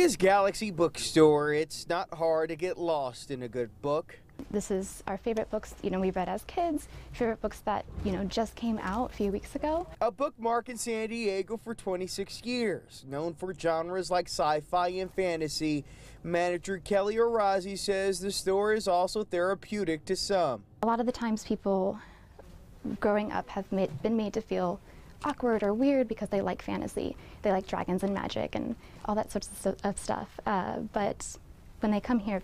Mysterious Galaxy Bookstore. It's not hard to get lost in a good book. This is our favorite books, you know, we read as kids, favorite books that, you know, just came out a few weeks ago. A bookmark in San Diego for 26 years, known for genres like sci-fi and fantasy. Manager Kelly Orazi says the store is also therapeutic to some. A lot of the times people growing up have made, been made to feel awkward or weird because they like fantasy. They like dragons and magic and all that sorts of, of stuff. Uh, but when they come here,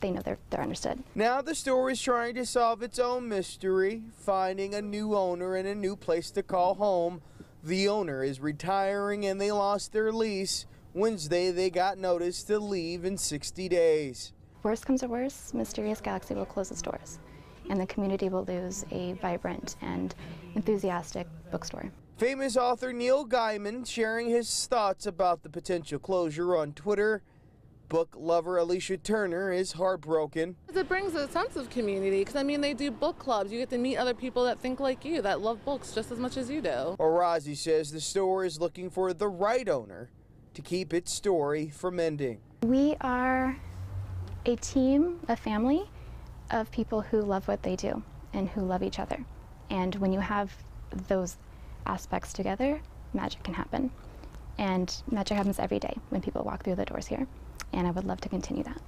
they know they're, they're understood. Now the store is trying to solve its own mystery, finding a new owner and a new place to call home. The owner is retiring and they lost their lease. Wednesday, they got notice to leave in 60 days. Worst comes to worst, Mysterious Galaxy will close its doors and the community will lose a vibrant and enthusiastic bookstore. Famous author Neil Gaiman sharing his thoughts about the potential closure on Twitter. Book lover Alicia Turner is heartbroken. It brings a sense of community because I mean they do book clubs. You get to meet other people that think like you, that love books just as much as you do. Orazi says the store is looking for the right owner to keep its story from ending. We are a team, a family of people who love what they do and who love each other. And when you have those aspects together, magic can happen. And magic happens every day when people walk through the doors here. And I would love to continue that.